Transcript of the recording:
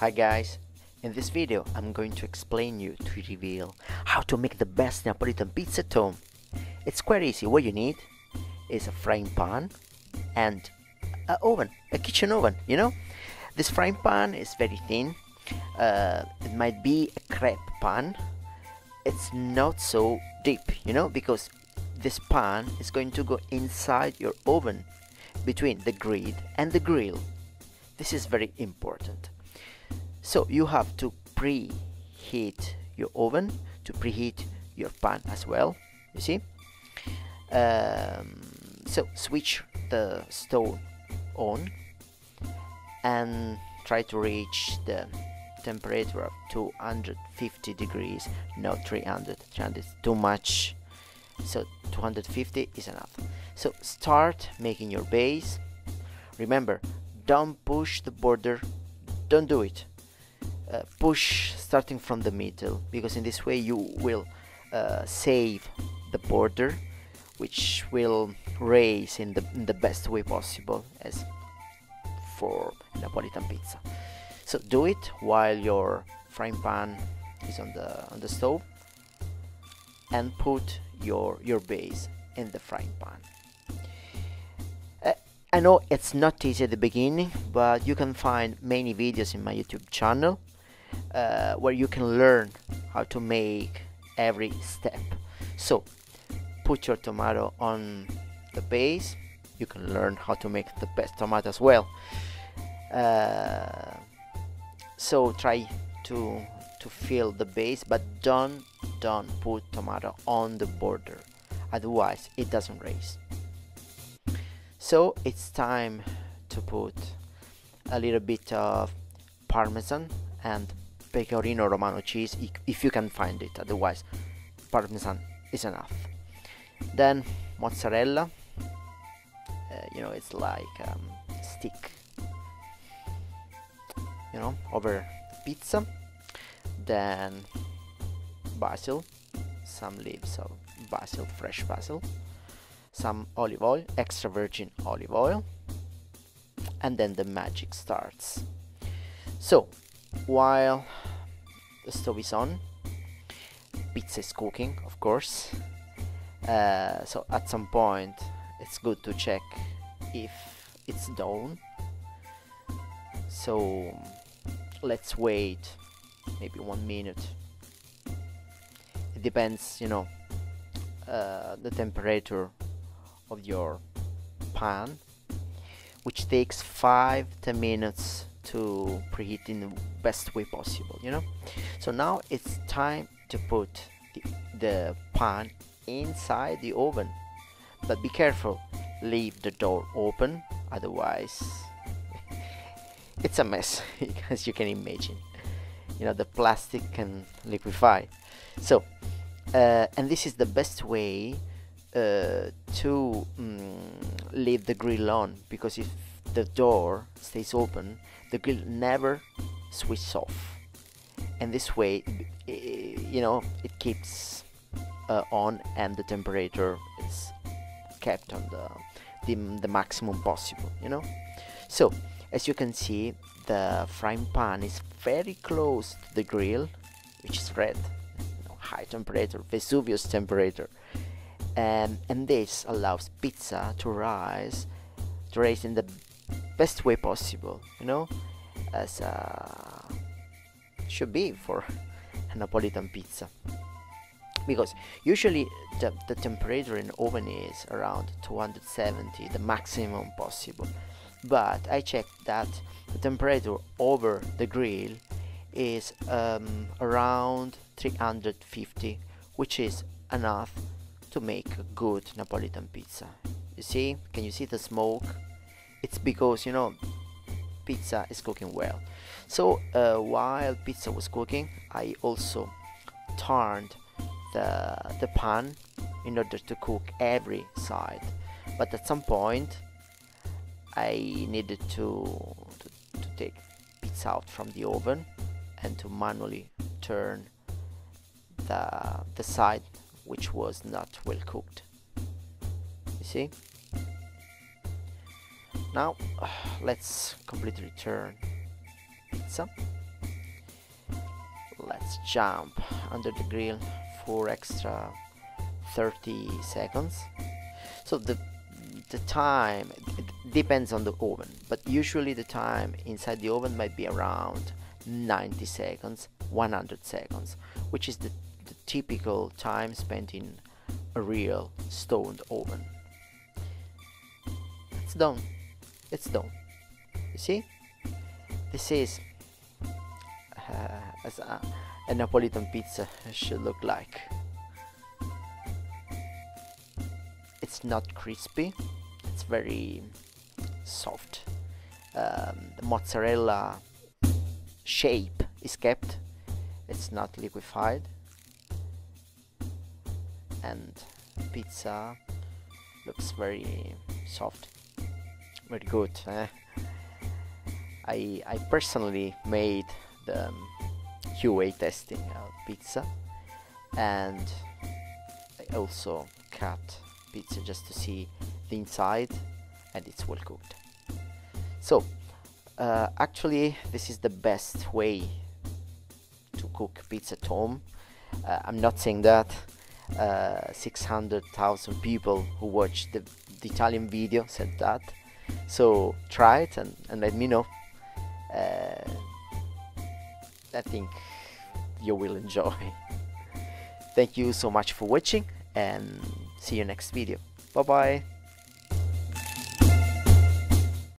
Hi guys, in this video I'm going to explain you to reveal how to make the best Neapolitan pizza at home. It's quite easy, what you need is a frying pan and an oven, a kitchen oven, you know? This frying pan is very thin, uh, it might be a crepe pan, it's not so deep, you know, because this pan is going to go inside your oven between the grid and the grill. This is very important. So you have to preheat your oven to preheat your pan as well. You see? Um, so switch the stove on and try to reach the temperature of 250 degrees not 300 300 is too much. So 250 is enough. So start making your base. Remember don't push the border. Don't do it uh, push starting from the middle because in this way you will uh, save the border which will raise in the, in the best way possible as for Napolitan pizza. So do it while your frying pan is on the on the stove and put your your base in the frying pan. Uh, I know it's not easy at the beginning but you can find many videos in my YouTube channel uh, where you can learn how to make every step. So put your tomato on the base. You can learn how to make the best tomato as well. Uh, so try to to fill the base but don't don't put tomato on the border. Otherwise it doesn't raise. So it's time to put a little bit of parmesan and pecorino romano cheese if you can find it otherwise parmesan is enough. Then mozzarella. Uh, you know it's like um, stick. You know over pizza. Then basil. Some leaves of basil fresh basil. Some olive oil extra virgin olive oil. And then the magic starts. So while the stove is on. Pizza is cooking of course. Uh, so at some point it's good to check if it's done so let's wait maybe one minute. It depends you know uh, the temperature of your pan which takes 5 10 minutes to preheat in the best way possible you know? So now it's time to put the, the pan inside the oven. But be careful leave the door open otherwise it's a mess as you can imagine you know the plastic can liquefy. So uh, and this is the best way uh, to um, leave the grill on because if the door stays open the grill never switches off. And this way you know it keeps uh, on and the temperature is kept on the, the the maximum possible you know? So as you can see the frying pan is very close to the grill which is red you know, high temperature Vesuvius temperature. And, and this allows pizza to rise to rise in the best way possible you know as uh, should be for a Napolitan pizza. Because usually the, the temperature in oven is around 270 the maximum possible. But I checked that the temperature over the grill is um, around 350 which is enough to make a good Napolitan pizza. You see? Can you see the smoke it's because you know pizza is cooking well. So uh, while pizza was cooking I also turned the, the pan in order to cook every side. But at some point I needed to, to, to take pizza out from the oven and to manually turn the, the side which was not well cooked. You see now let's completely turn pizza let's jump under the grill for extra 30 seconds. So the the time depends on the oven but usually the time inside the oven might be around 90 seconds 100 seconds which is the, the typical time spent in a real stoned oven. It's done it's done you see? This is uh, as a, a Napolitan pizza should look like. It's not crispy. It's very soft. Um, the mozzarella shape is kept. It's not liquefied. And pizza looks very soft very good eh? I, I personally made the um, QA testing of pizza and I also cut pizza just to see the inside and it's well cooked. So uh, actually this is the best way to cook pizza at home. Uh, I'm not saying that uh, 600,000 people who watched the, the, Italian video said that so try it and, and let me know. Uh, I think you will enjoy. Thank you so much for watching and see you next video. Bye bye